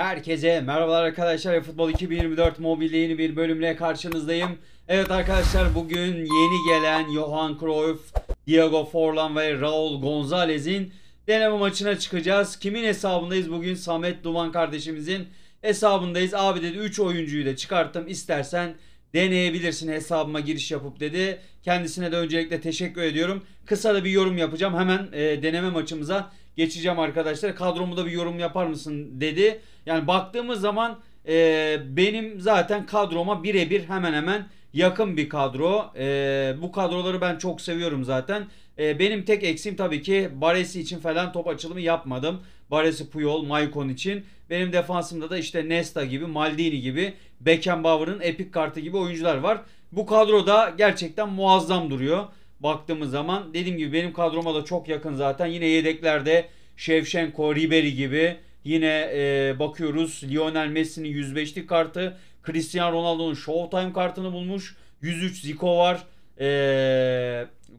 Herkese merhabalar arkadaşlar. Futbol 2024 mobilde yeni bir bölümle karşınızdayım. Evet arkadaşlar bugün yeni gelen Johan Cruyff, Diego Forlan ve Raul Gonzalez'in deneme maçına çıkacağız. Kimin hesabındayız bugün? Samet Duman kardeşimizin hesabındayız. Abi dedi 3 oyuncuyu da çıkarttım. İstersen deneyebilirsin hesabıma giriş yapıp dedi. Kendisine de öncelikle teşekkür ediyorum. Kısa da bir yorum yapacağım. Hemen e, deneme maçımıza geçeceğim arkadaşlar. Kadromu da bir yorum yapar mısın dedi. Yani baktığımız zaman e, benim zaten kadroma birebir hemen hemen yakın bir kadro. E, bu kadroları ben çok seviyorum zaten. E, benim tek eksiğim tabii ki Baresi için falan top açılımı yapmadım. Baresi Puyol, Maicon için. Benim defansımda da işte Nesta gibi, Maldini gibi, Beckenbauer'ın epik kartı gibi oyuncular var. Bu kadroda gerçekten muazzam duruyor. Baktığımız zaman dediğim gibi benim kadroma da çok yakın zaten. Yine yedeklerde Shevchenko, Ribery gibi Yine e, bakıyoruz Lionel Messi'nin 105'lik kartı. Cristiano Ronaldo'nun Showtime kartını bulmuş. 103 Zico var. E,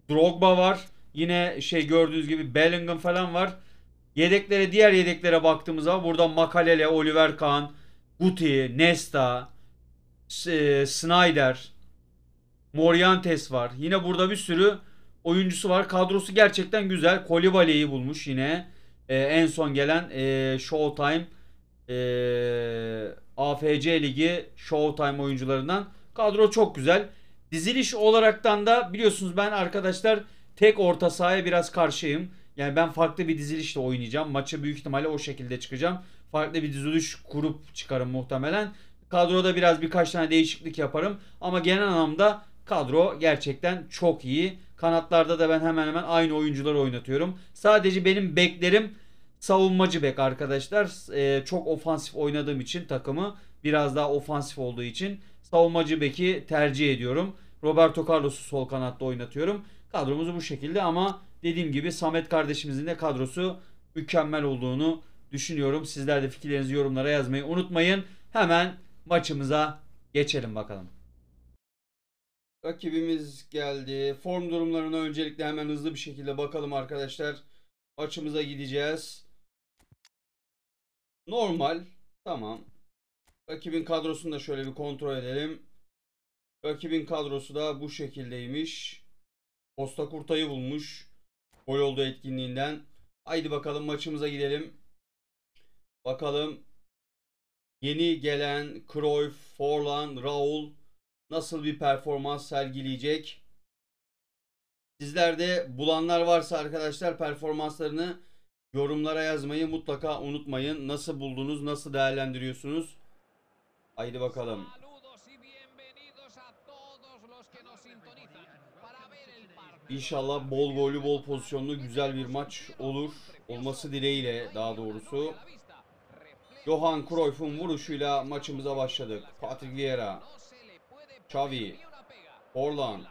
Drogba var. Yine şey gördüğünüz gibi Bellingham falan var. Yedeklere diğer yedeklere baktığımız zaman burada Makalele, Oliver Kahn, Guti, Nesta, e, Snyder, Morientes var. Yine burada bir sürü oyuncusu var. Kadrosu gerçekten güzel. Kolibale'yi bulmuş yine e, en son gelen e, Showtime e, AFC Ligi Showtime oyuncularından. Kadro çok güzel. Diziliş olaraktan da biliyorsunuz ben arkadaşlar tek orta sahaya biraz karşıyım. Yani ben farklı bir dizilişle oynayacağım. Maça büyük ihtimalle o şekilde çıkacağım. Farklı bir diziliş kurup çıkarım muhtemelen. Kadroda biraz birkaç tane değişiklik yaparım. Ama genel anlamda kadro gerçekten çok iyi. Kanatlarda da ben hemen hemen aynı oyuncuları oynatıyorum. Sadece benim beklerim savunmacı bek arkadaşlar. Ee, çok ofansif oynadığım için takımı biraz daha ofansif olduğu için savunmacı beki tercih ediyorum. Roberto Carlos'u sol kanatta oynatıyorum. Kadromuzu bu şekilde ama dediğim gibi Samet kardeşimizin de kadrosu mükemmel olduğunu düşünüyorum. Sizler de fikirlerinizi yorumlara yazmayı unutmayın. Hemen maçımıza geçelim bakalım. Rakibimiz geldi. Form durumlarına öncelikle hemen hızlı bir şekilde bakalım arkadaşlar. Maçımıza gideceğiz. Normal. Tamam. Rakibin kadrosunu da şöyle bir kontrol edelim. Rakibin kadrosu da bu şekildeymiş. Costa Kurta'yı bulmuş. Gol oldu etkinliğinden. Haydi bakalım maçımıza gidelim. Bakalım yeni gelen Cruyff, Forlan, Raul nasıl bir performans sergileyecek? Sizler de bulanlar varsa arkadaşlar performanslarını yorumlara yazmayı mutlaka unutmayın. Nasıl buldunuz, nasıl değerlendiriyorsunuz? Haydi bakalım. İnşallah bol gollü bol pozisyonlu güzel bir maç olur. Olması dileğiyle daha doğrusu. Johan Cruyff'un vuruşuyla maçımıza başladık. Patrick Vieira. Xavi. Orlan.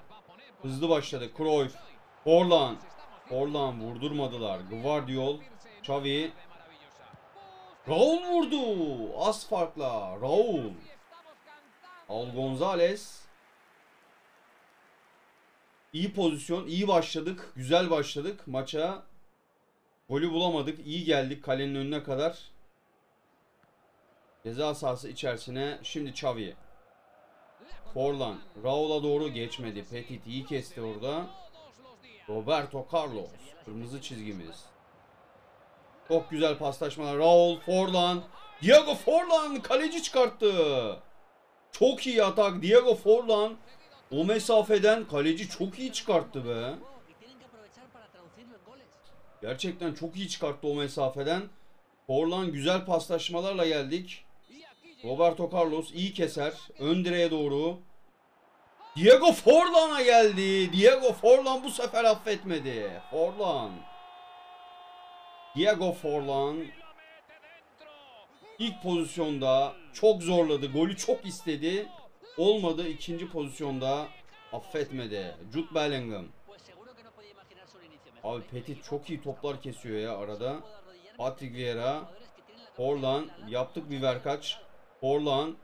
Hızlı başladı. Cruyff. Orlan. Orlan vurdurmadılar. Guardiol. Xavi. Raul vurdu. Az farkla. Raul. Raul Gonzalez. İyi pozisyon. iyi başladık. Güzel başladık maça. Golü bulamadık. İyi geldik kalenin önüne kadar. Ceza sahası içerisine. Şimdi Xavi. Forlan. Raul'a doğru geçmedi. Petit iyi kesti orada. Roberto Carlos. Kırmızı çizgimiz. Çok güzel paslaşmalar. Raul, Forlan. Diego Forlan kaleci çıkarttı. Çok iyi atak. Diego Forlan o mesafeden kaleci çok iyi çıkarttı be. Gerçekten çok iyi çıkarttı o mesafeden. Forlan güzel paslaşmalarla geldik. Roberto Carlos iyi keser. Ön direğe doğru. Diego Forlan'a geldi. Diego Forlan bu sefer affetmedi. Forlan. Diego Forlan ilk pozisyonda çok zorladı. Golü çok istedi. Olmadı. ikinci pozisyonda affetmedi. Jude Bellingham. Abi Petit çok iyi toplar kesiyor ya arada. Patrick Vieira. Forlan. Yaptık bir verkaç. Forlan.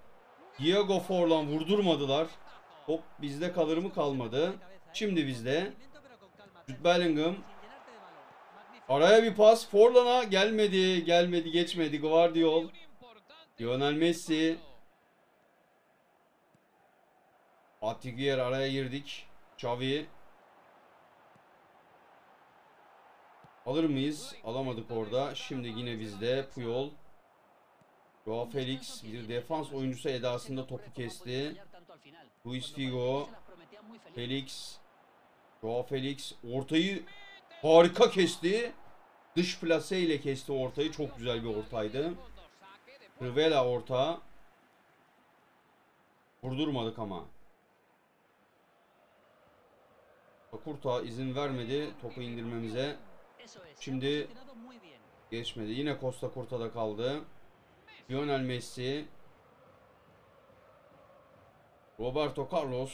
Diego Forlan vurdurmadılar. Top bizde kalır mı kalmadı. Şimdi bizde. Jude Bellingham. Araya bir pas. Forlan'a gelmedi. Gelmedi geçmedi. Guardiol. Lionel Messi. Atiguer araya girdik. Xavi. Alır mıyız? Alamadık orada. Şimdi yine bizde Puyol. Joao Felix bir defans oyuncusu edasında topu kesti. Luis Figo. Felix. Joao Felix ortayı harika kesti. Dış plase ile kesti ortayı. Çok güzel bir ortaydı. Rivela orta. Vurdurmadık ama. Kurta izin vermedi topu indirmemize. Şimdi geçmedi. Yine Costa Curta'da kaldı. Lionel Messi. Roberto Carlos.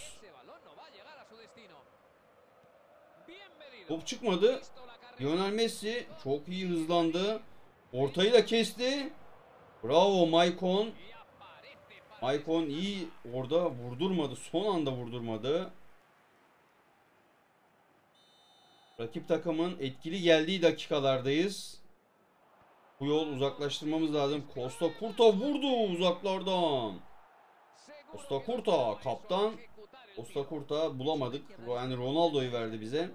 Top çıkmadı. Lionel Messi çok iyi hızlandı. Ortayı da kesti. Bravo Maicon. Maicon iyi orada vurdurmadı. Son anda vurdurmadı. Rakip takımın etkili geldiği dakikalardayız. Bu yol uzaklaştırmamız lazım. Costa Curta vurdu uzaklardan. Costa Curta kaptan. Costa Curta bulamadık. Yani Ronaldo'yu verdi bize.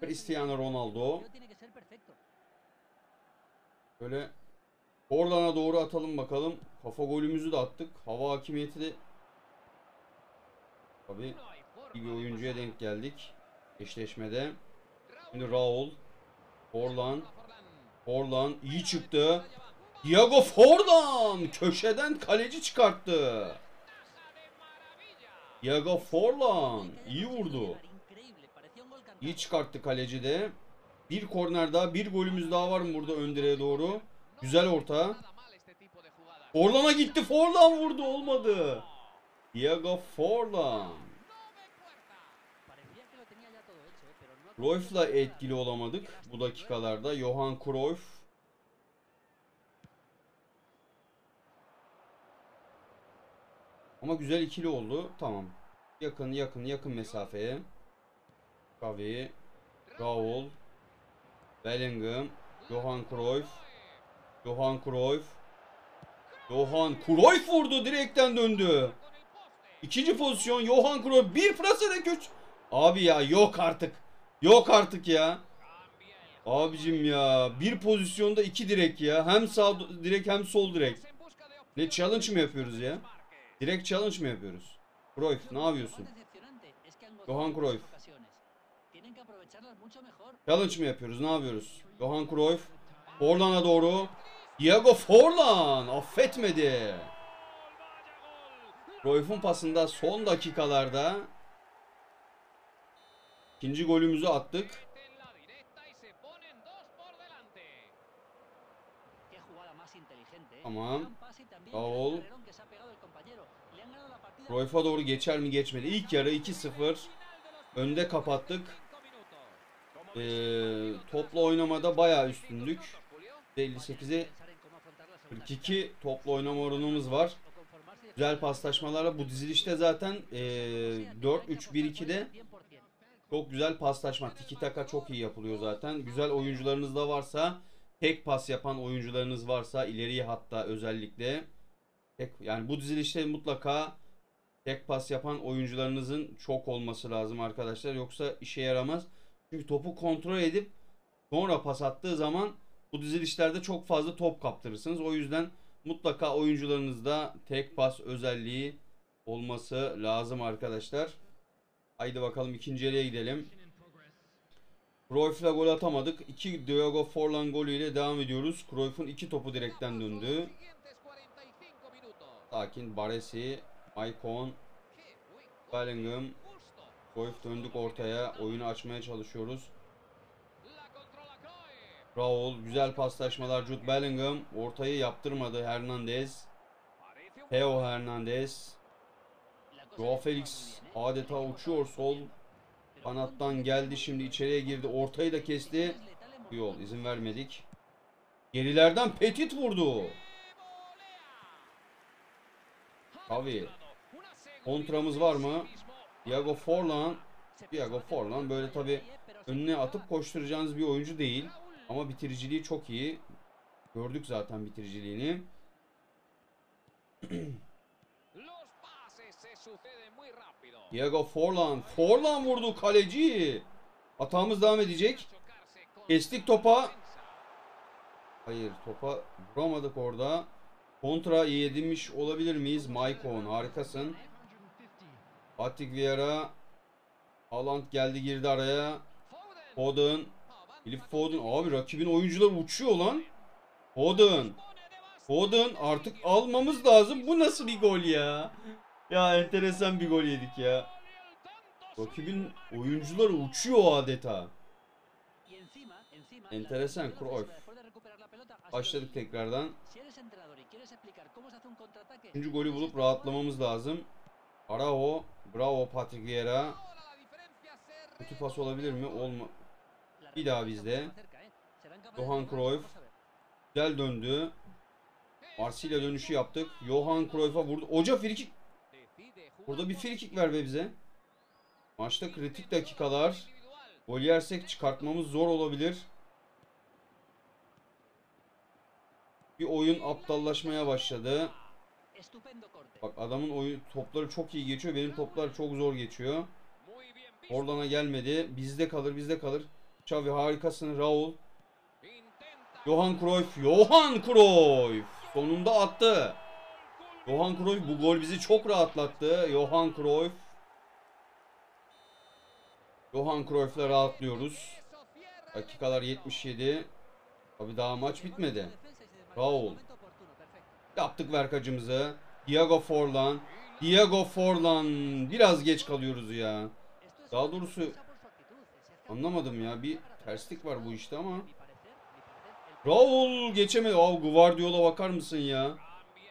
Cristiano Ronaldo. Böyle Orlan'a doğru atalım bakalım. Kafa golümüzü de attık. Hava hakimiyeti de Tabi iyi bir oyuncuya denk geldik. Eşleşmede. Şimdi Raul. Forlan. Forlan iyi çıktı. Diego Forlan köşeden kaleci çıkarttı. Diego Forlan iyi vurdu. İyi çıkarttı kaleci de. Bir korner daha, bir golümüz daha var mı burada ön direğe doğru? Güzel orta. Forlan'a gitti. Forlan vurdu olmadı. Diego Forlan. Cruyff'la etkili olamadık bu dakikalarda. Johan Cruyff. Ama güzel ikili oldu. Tamam. Yakın yakın yakın mesafeye. Xavi. Raul. Bellingham. Johan Cruyff. Johan Cruyff. Johan Cruyff vurdu. Direkten döndü. İkinci pozisyon Johan Cruyff. Bir plasede köç. Abi ya yok artık. Yok artık ya. Abicim ya. Bir pozisyonda iki direk ya. Hem sağ direk hem sol direk. Ne challenge mı yapıyoruz ya? Direkt challenge mı yapıyoruz? Cruyff ne yapıyorsun? Johan Cruyff. Challenge mı yapıyoruz? Ne yapıyoruz? Johan Cruyff. Forlan'a doğru. Diego Forlan affetmedi. Cruyff'un pasında son dakikalarda ikinci golümüzü attık. Tamam. Raul. Cruyff'a doğru geçer mi geçmedi. İlk yarı 2-0. Önde kapattık. Ee, topla oynamada bayağı üstündük. 58'e 42 topla oynama oranımız var. Güzel paslaşmalarla bu dizilişte zaten e, 4-3-1-2'de çok güzel paslaşma. Tiki taka çok iyi yapılıyor zaten. Güzel oyuncularınız da varsa tek pas yapan oyuncularınız varsa ileriye hatta özellikle tek, yani bu dizilişte mutlaka tek pas yapan oyuncularınızın çok olması lazım arkadaşlar. Yoksa işe yaramaz. Çünkü topu kontrol edip sonra pas attığı zaman bu dizilişlerde çok fazla top kaptırırsınız. O yüzden mutlaka oyuncularınızda tek pas özelliği olması lazım arkadaşlar. Haydi bakalım ikinci yarıya gidelim. Cruyff'la gol atamadık. İki Diego Forlan golüyle devam ediyoruz. Cruyff'un iki topu direkten döndü. Sakin Baresi, Maicon, Bellingham, Cruyff döndük ortaya. Oyunu açmaya çalışıyoruz. Raul güzel paslaşmalar. Jude Bellingham ortayı yaptırmadı. Hernandez. Theo Hernandez. Joao Felix adeta uçuyor sol kanattan geldi şimdi içeriye girdi ortayı da kesti. Yol izin vermedik. Gerilerden Petit vurdu. Tabii. Kontramız var mı? Diego Forlan. Diego Forlan böyle tabi önüne atıp koşturacağınız bir oyuncu değil. Ama bitiriciliği çok iyi. Gördük zaten bitiriciliğini. Diego Forlan. Forlan vurdu kaleci. Hatamız devam edecek. Kestik topa. Hayır topa vuramadık orada. Kontra yedirmiş olabilir miyiz? Maicon harikasın. Patrick Vieira. Haaland geldi girdi araya. Foden. Philip Foden. Abi rakibin oyuncuları uçuyor lan. Foden. Foden artık almamız lazım. Bu nasıl bir gol ya? Ya enteresan bir gol yedik ya. Rakibin oyuncuları uçuyor adeta. La Cruyff. Başladık tekrardan. Üçüncü golü bulup rahatlamamız lazım. Arao. Bravo Patrick Vieira. Kötü pas olabilir mi? Olma. Bir daha bizde. Johan Cruyff. Güzel döndü. Marsilya dönüşü yaptık. Johan Cruyff'a vurdu. Hoca frikik. Burada bir frikik ver be bize. Maçta kritik dakikalar. Gol yersek çıkartmamız zor olabilir. Bir oyun aptallaşmaya başladı. Bak adamın oyun topları çok iyi geçiyor. Benim toplar çok zor geçiyor. Oradan'a gelmedi. Bizde kalır, bizde kalır. Xavi harikasın. Raul. Johan Cruyff. Johan Cruyff. Sonunda attı. Johan Cruyff bu gol bizi çok rahatlattı. Johan Cruyff. Johan Cruyff'la rahatlıyoruz. Dakikalar 77. Abi daha maç bitmedi. Raul. Yaptık verkacımızı. Diego Forlan. Diego Forlan. Biraz geç kalıyoruz ya. Daha doğrusu anlamadım ya. Bir terslik var bu işte ama. Raul geçemedi. Aa, Guardiol'a bakar mısın ya?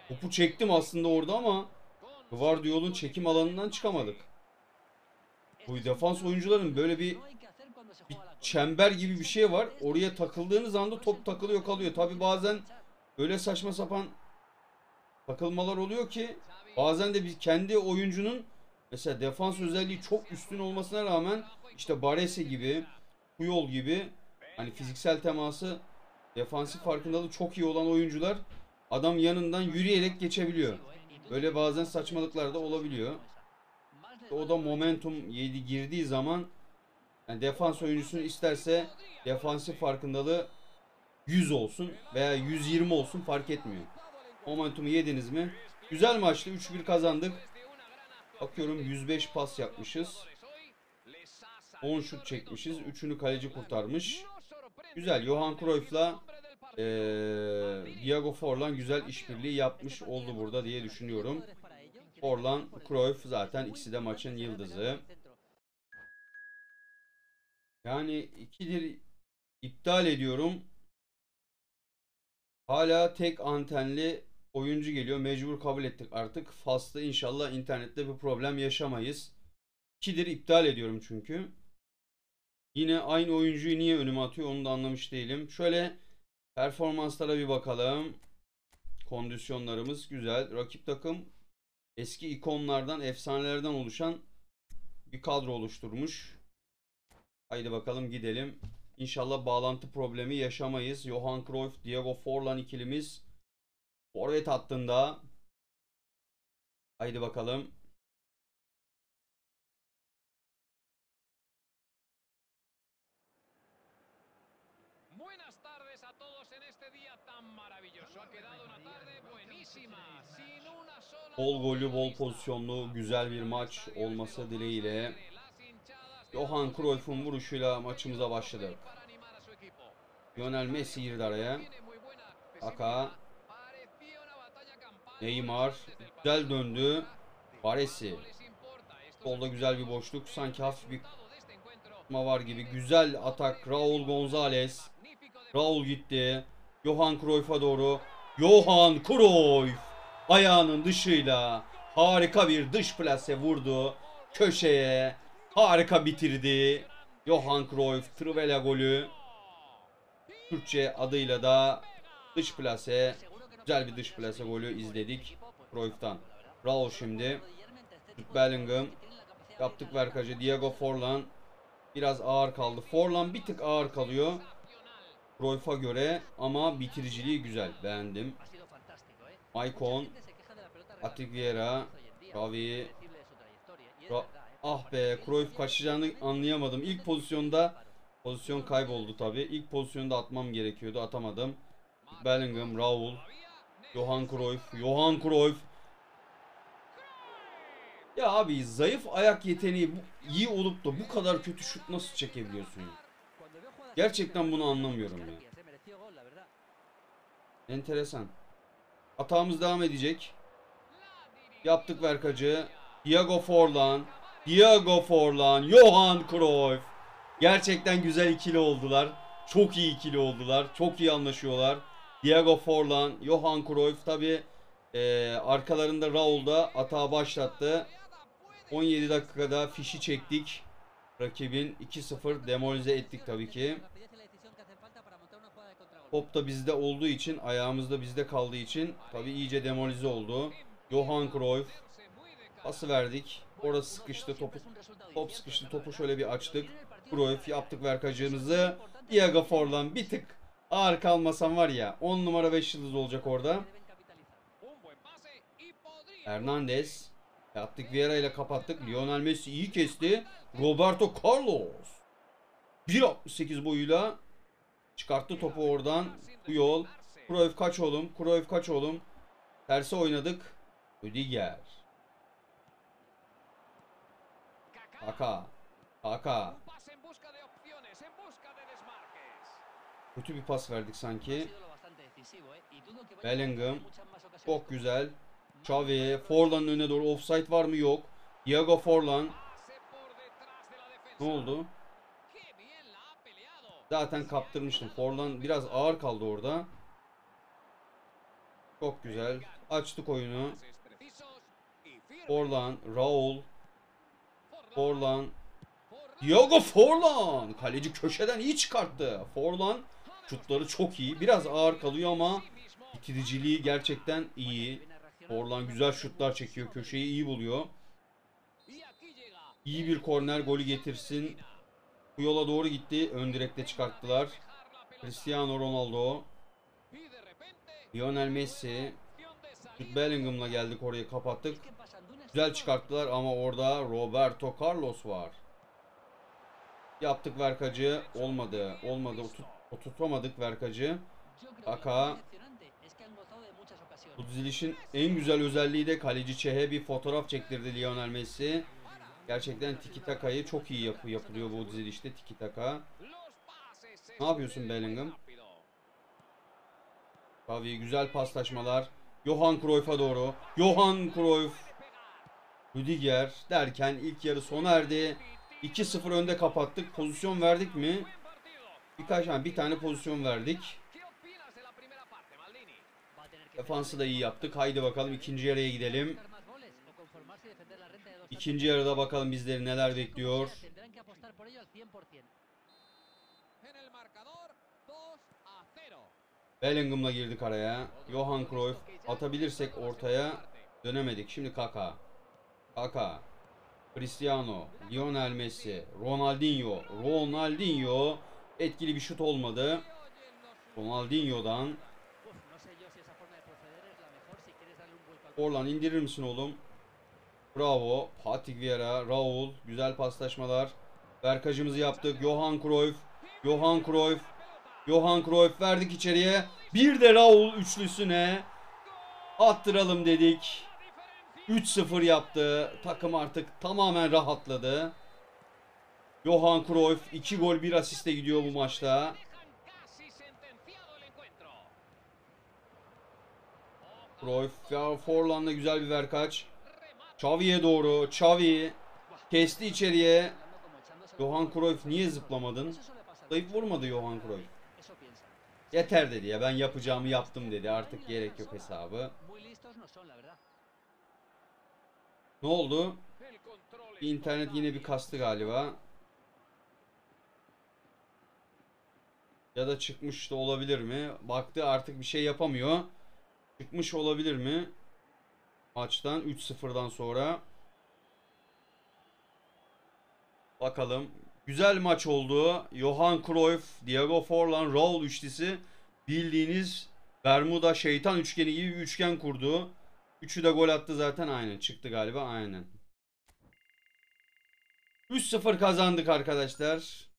Topu çektim aslında orada ama Guardiol'un çekim alanından çıkamadık. Bu defans oyuncuların böyle bir bir çember gibi bir şey var. Oraya takıldığınız anda top takılıyor kalıyor. Tabi bazen öyle saçma sapan takılmalar oluyor ki bazen de biz kendi oyuncunun mesela defans özelliği çok üstün olmasına rağmen işte Baresi gibi, Puyol gibi hani fiziksel teması defansif farkındalığı çok iyi olan oyuncular adam yanından yürüyerek geçebiliyor. Böyle bazen saçmalıklar da olabiliyor. O da momentum yedi girdiği zaman yani defans oyuncusunu isterse defansif farkındalığı 100 olsun veya 120 olsun fark etmiyor. Momentumu yediniz mi? Güzel maçtı. 3-1 kazandık. Bakıyorum 105 pas yapmışız. 10 şut çekmişiz. 3'ünü kaleci kurtarmış. Güzel. Johan Cruyff'la eee Diego Forlan güzel işbirliği yapmış oldu burada diye düşünüyorum. Forlan, Cruyff zaten ikisi de maçın yıldızı. Yani ikidir iptal ediyorum. Hala tek antenli oyuncu geliyor. Mecbur kabul ettik artık. Fas'ta inşallah internette bir problem yaşamayız. İkidir iptal ediyorum çünkü. Yine aynı oyuncuyu niye önüme atıyor onu da anlamış değilim. Şöyle performanslara bir bakalım. Kondisyonlarımız güzel. Rakip takım eski ikonlardan, efsanelerden oluşan bir kadro oluşturmuş. Haydi bakalım gidelim. İnşallah bağlantı problemi yaşamayız. Johan Cruyff, Diego Forlan ikilimiz forvet hattında. Haydi bakalım. Buenas tardes a todos en este día tan maravilloso. Ha quedado una tarde buenísima. Sin una sola Bol gollü, bol pozisyonlu, güzel bir maç olması dileğiyle. Johan Cruyff'un vuruşuyla maçımıza başladık. Lionel Messi girdi araya. Aka, Neymar, güzel döndü. Baresi. Solda güzel bir boşluk. Sanki hafif bir atma var gibi. Güzel atak. Raul Gonzalez. Raul gitti. Johan Cruyff'a doğru. Johan Cruyff ayağının dışıyla harika bir dış plase vurdu. Köşeye harika bitirdi. Johan Cruyff Trivela golü. Türkçe adıyla da dış plase güzel bir dış plase golü izledik Cruyff'tan. Raul şimdi. Jude Bellingham. Yaptık verkacı Diego Forlan. Biraz ağır kaldı. Forlan bir tık ağır kalıyor. Cruyff'a göre ama bitiriciliği güzel. Beğendim. Maicon. Patrick Vieira. Xavi. Ra- ah be Cruyff kaçacağını anlayamadım. İlk pozisyonda pozisyon kayboldu tabi. İlk pozisyonda atmam gerekiyordu. Atamadım. Bellingham, Raul, Johan Cruyff, Johan Cruyff. Ya abi zayıf ayak yeteneği iyi olup da bu kadar kötü şut nasıl çekebiliyorsun? Gerçekten bunu anlamıyorum ya. Enteresan. Hatamız devam edecek. Yaptık verkacı. Diego Forlan. Diego Forlan. Johan Cruyff. Gerçekten güzel ikili oldular. Çok iyi ikili oldular. Çok iyi anlaşıyorlar. Diego Forlan, Johan Cruyff tabi arkalarında Raul da atağı başlattı. 17 dakikada fişi çektik. Rakibin 2-0 demolize ettik tabii ki. Top da bizde olduğu için, ayağımızda bizde kaldığı için tabii iyice demolize oldu. Johan Cruyff pası verdik. Orası sıkıştı, topu top sıkıştı, topu şöyle bir açtık. Cruyff yaptık verkacığımızı. Diego Forlan bir tık ağır kalmasam var ya 10 numara 5 yıldız olacak orada. Hernandez yaptık Vieira ile kapattık. Lionel Messi iyi kesti. Roberto Carlos 1.68 boyuyla çıkarttı topu oradan. Bu yol. Cruyff kaç oğlum? Cruyff kaç oğlum? Terse oynadık. Rüdiger. Kaka. Kaka. Kötü bir pas verdik sanki. Bellingham. Çok güzel. Xavi. Forlan'ın önüne doğru offside var mı? Yok. Diego Forlan. Ne oldu? Zaten kaptırmıştım. Forlan biraz ağır kaldı orada. Çok güzel. Açtık oyunu. Forlan, Raul, Forlan, Diego Forlan. Kaleci köşeden iyi çıkarttı. Forlan şutları çok iyi. Biraz ağır kalıyor ama bitiriciliği gerçekten iyi. Forlan güzel şutlar çekiyor. Köşeyi iyi buluyor. İyi bir korner golü getirsin. Bu yola doğru gitti. Ön direkte çıkarttılar. Cristiano Ronaldo. Lionel Messi. Jude Bellingham'la geldik orayı kapattık. Güzel çıkarttılar ama orada Roberto Carlos var. Yaptık verkacı. Olmadı. Olmadı. Otut, oturtamadık verkacı. Aka. Bu dizilişin en güzel özelliği de kaleci Çehe bir fotoğraf çektirdi Lionel Messi. Gerçekten tiki takayı çok iyi yapı yapılıyor bu dizilişte tiki taka. Ne yapıyorsun Bellingham? Tabii güzel paslaşmalar. Johan Cruyff'a doğru. Johan Cruyff. Rüdiger derken ilk yarı sona erdi. 2-0 önde kapattık. Pozisyon verdik mi? Birkaç tane bir tane pozisyon verdik. Defansı da iyi yaptık. Haydi bakalım ikinci yarıya gidelim. İkinci yarıda bakalım bizleri neler bekliyor. Bellingham'la girdik araya. Johan Cruyff atabilirsek ortaya dönemedik. Şimdi Kaka. Kaka. Cristiano, Lionel Messi, Ronaldinho, Ronaldinho etkili bir şut olmadı. Ronaldinho'dan Orlan indirir misin oğlum? Bravo. Patrick Vieira, Raul. Güzel paslaşmalar. Berkacımızı yaptık. Johan Cruyff. Johan Cruyff. Johan Cruyff verdik içeriye. Bir de Raul üçlüsüne. Attıralım dedik. 3-0 yaptı. Takım artık tamamen rahatladı. Johan Cruyff 2 gol 1 asiste gidiyor bu maçta. Cruyff ya Forlan'da güzel bir verkaç. Xavi'ye doğru. Xavi kesti içeriye. Johan Cruyff niye zıplamadın? Zayıf vurmadı Johan Cruyff. Yeter dedi ya ben yapacağımı yaptım dedi. Artık gerek yok hesabı. Ne oldu? İnternet yine bir kastı galiba. Ya da çıkmış da olabilir mi? Baktı artık bir şey yapamıyor. Çıkmış olabilir mi? Maçtan 3-0'dan sonra. Bakalım. Güzel maç oldu. Johan Cruyff, Diego Forlan, Raul üçlisi bildiğiniz Bermuda şeytan üçgeni gibi bir üçgen kurdu. Üçü de gol attı zaten aynen. Çıktı galiba aynen. 3-0 kazandık arkadaşlar.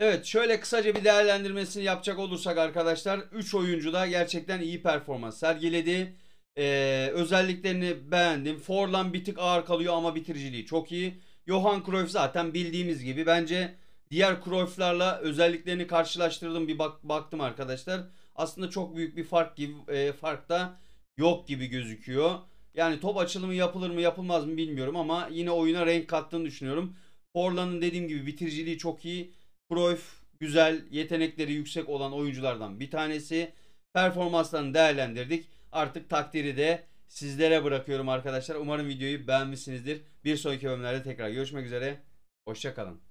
Evet şöyle kısaca bir değerlendirmesini yapacak olursak arkadaşlar 3 oyuncu da gerçekten iyi performans sergiledi. Ee, özelliklerini beğendim. Forlan bir tık ağır kalıyor ama bitiriciliği çok iyi. Johan Cruyff zaten bildiğimiz gibi bence diğer Cruyff'larla özelliklerini karşılaştırdım bir bak baktım arkadaşlar. Aslında çok büyük bir fark gibi e, fark da yok gibi gözüküyor. Yani top açılımı yapılır mı yapılmaz mı bilmiyorum ama yine oyuna renk kattığını düşünüyorum. Forlan'ın dediğim gibi bitiriciliği çok iyi. Cruyff güzel, yetenekleri yüksek olan oyunculardan bir tanesi. Performanslarını değerlendirdik. Artık takdiri de sizlere bırakıyorum arkadaşlar. Umarım videoyu beğenmişsinizdir. Bir sonraki bölümlerde tekrar görüşmek üzere. Hoşçakalın.